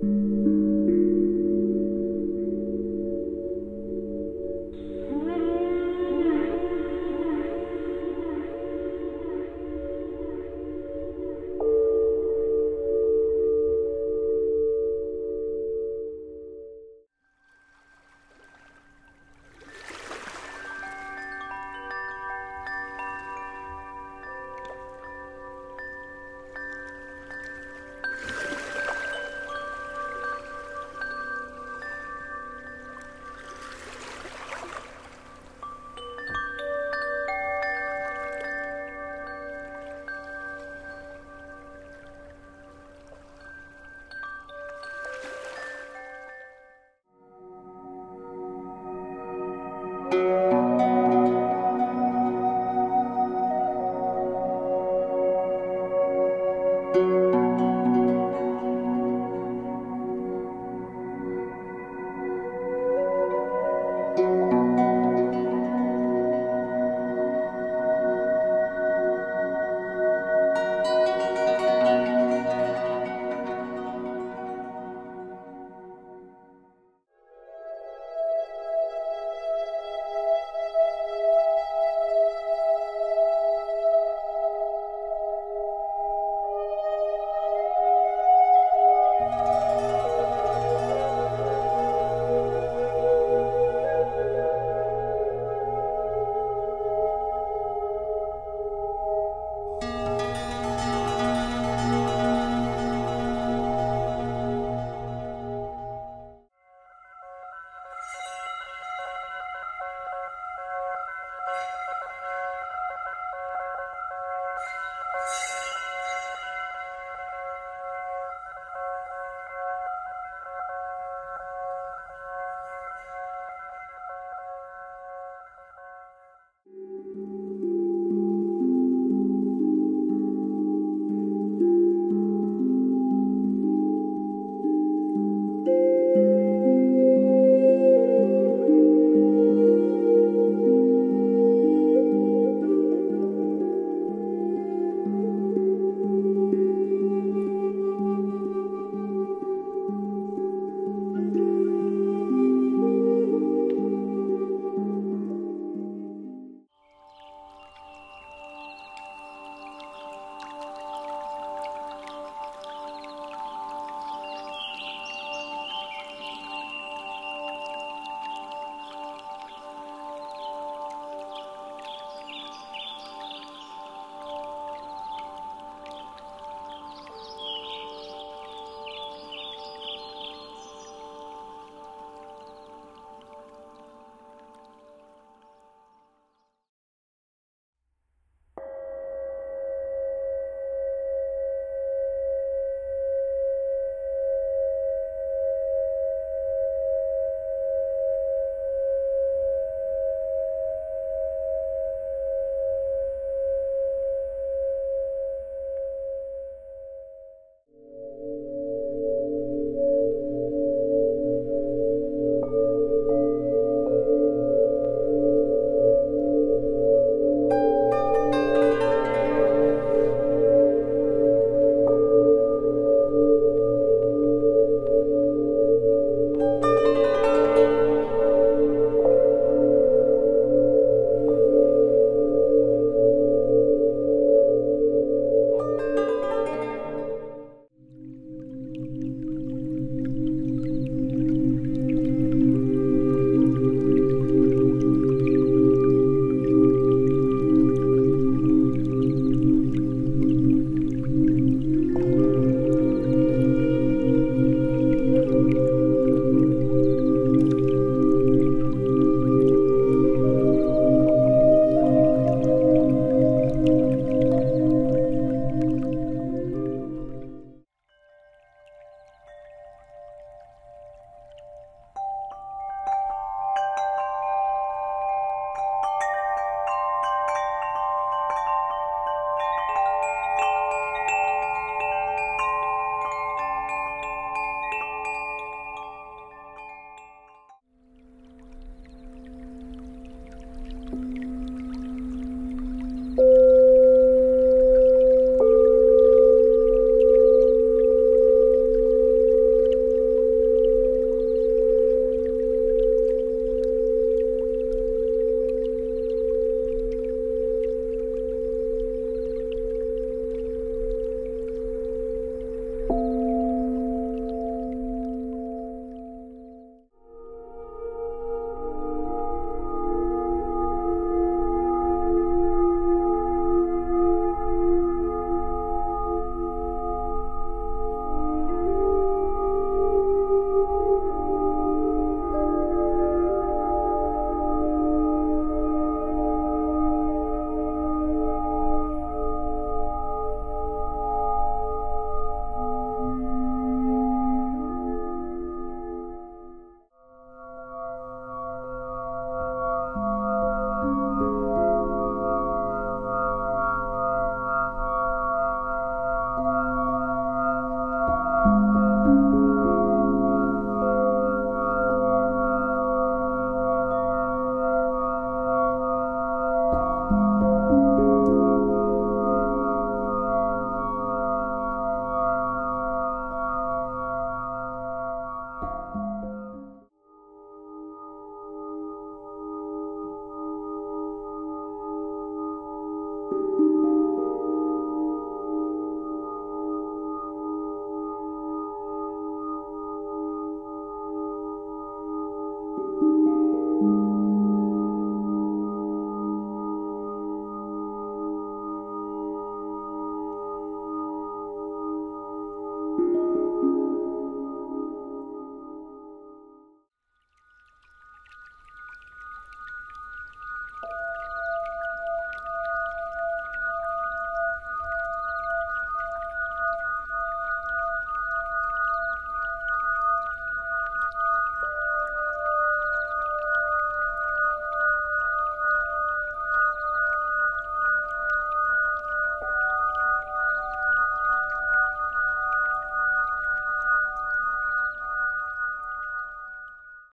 Música Thank you.